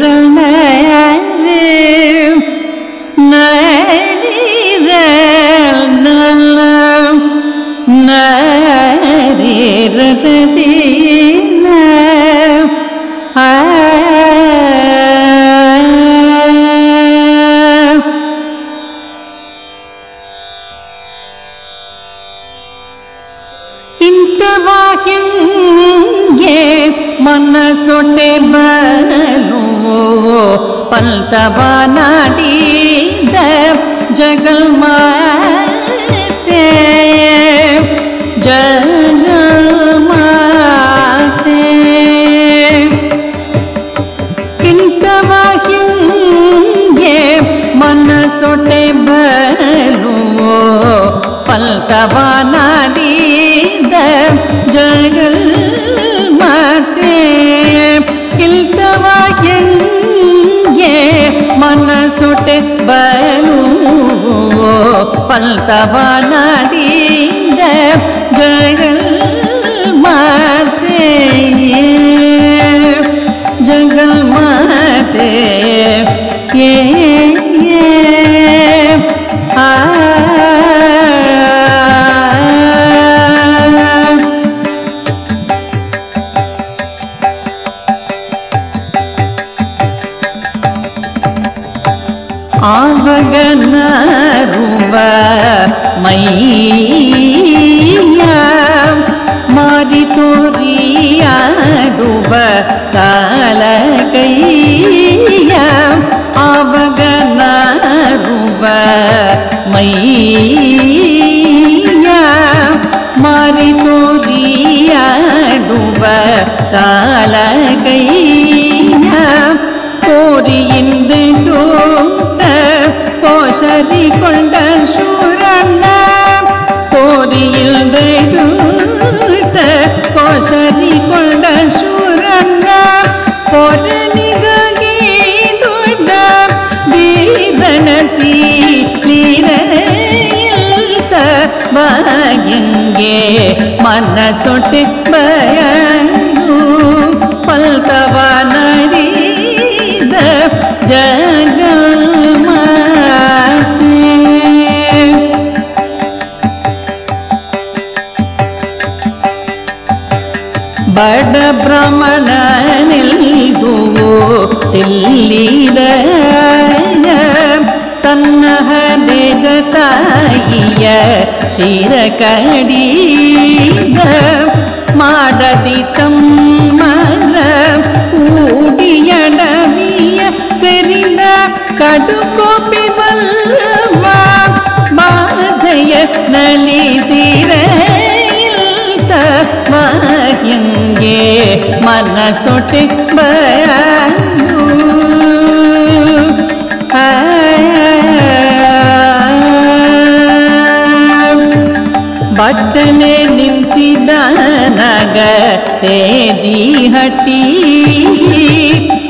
ரண ಮನಸೊಟ್ಟೆ ಬಲು ಪಲ್ತವ ನಾಡಿದ ಜಗಲ್ಮಾತೆ ಜಗಲ್ಮಾತೆ ಇಂಥವ ಹಿಂಗೆ ಮನಸೊಟ್ಟೆ ಬಲು ಪಲ್ತವ ನಾಡಿದ ಮನಸೊಟ್ಟೆ ಬಲು ಪಲ್ತವ ನಾಡಿದ ಜಗಲ್ பலகையா போரியிந்து தோட்ட கோஷரி கொண்ட சூரண போரியில்ந்து தோட்ட கோஷரி கொண்ட சூரண பொரணிகி தொண்ட வீரணசி வீரையில் தபாயங்கே மனசொட்டு பய तवनरीद जगमाते बड भ्रमणनिल्गो तिल्लीद तन्नह देगतायिय शिरकडीद ಕಡುಕೋಪಿ ಬಲ್ವ ಬಾಧೆಯ ನಲಿಸಿರ ಇಲ್ತ ಮಾಯಂಗೆ ಮನಸೊಟ್ಟೆ ಬಯಲು ಆ ಬಟ್ಟಲೆ ನಿಂತಿದ್ದ ನಗ ತೇಜಿ ಹಟ್ಟಿ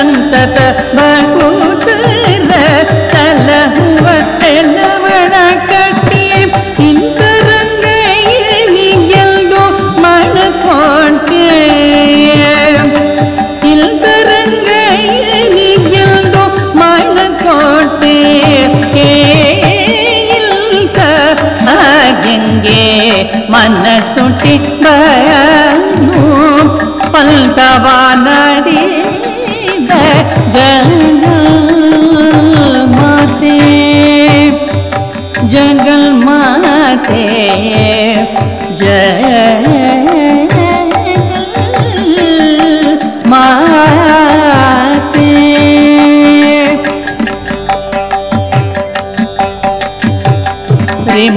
ಸಂತತ ಬಕೂತರ ಸಲಹುವ ಎಲ್ಲವನ ಕಟ್ಟಿ ಇಂತರಂಗೈನಿಗೆಲ್ದು ಮಣಕೊಂಟೆ ಇಲ್ತರಂಗೈನಿಗೆಲ್ದು ಮಣಕೊಂಟೆ ಹೆಂಗೆ ಮನಸ್ಸುಟ್ಟಿ ಬಯನು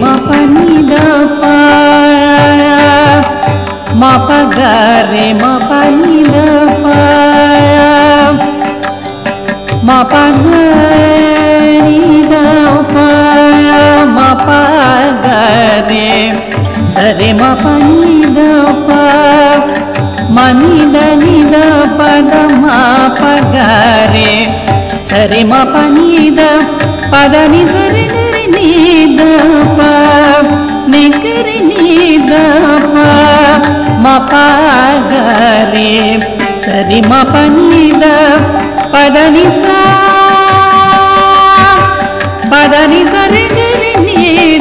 पानि दया माया मा परे मा पानि दानिद नि परे मा पानि द पदा निरी ಸರಿ ಮ ಪ ನಿ ದ ಪದ ನಿ ಸಾ ಪದ ನಿ ಸರಿ ಗರಿ ನಿ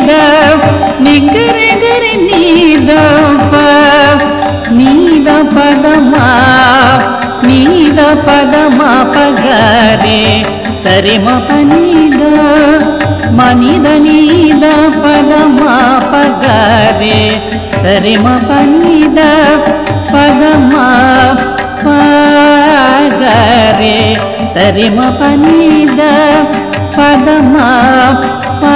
ದ ನಿ ಗರಿ ಗರಿ ನಿ ದ ಪ ನೀ ದ ಪದ ಮ ನೀ ದ ಪದ ಮ ಪ ಗ ರೇ ಸರಿ ಮ ಪ ನೀ ದ ಮ ನಿ ದ ನೀ ದ ಪದ ಮ ಪ ಗ ರೇ ಸರಿ ಮ ಪ शरिमपद पदमा प